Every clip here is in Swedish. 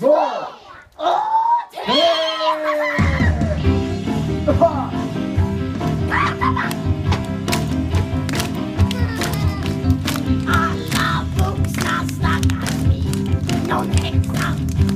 två, och tre! Alla vuxna snackar vi Någon häxa,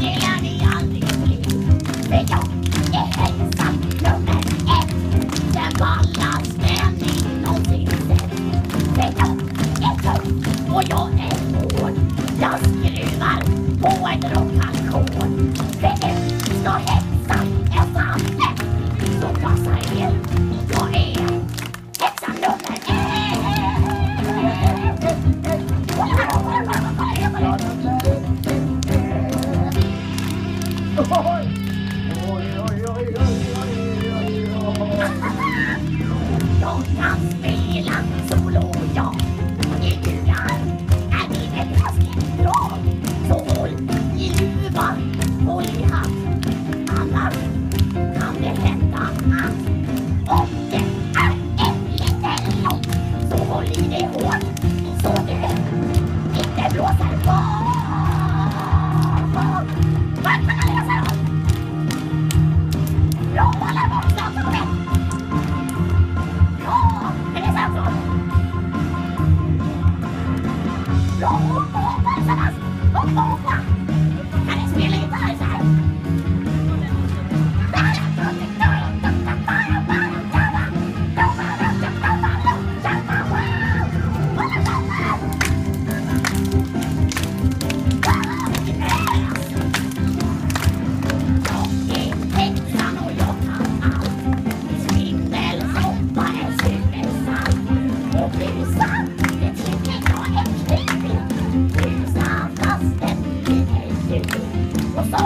det lär ni aldrig bli För jag är häxan nummer ett. Den ballaste ni någonsin sett? För jag är tuff och jag är hård. Jag giọt ôi ôi ôi ôi ôi ôi ôi solo jag i guran är min ett hastigt drag Sol i luvan och i hatt Annars kan det hända att om det är en liten lopp så håll i det hårt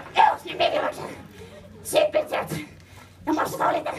Deus me livre, Você precisa. Eu posso dar uma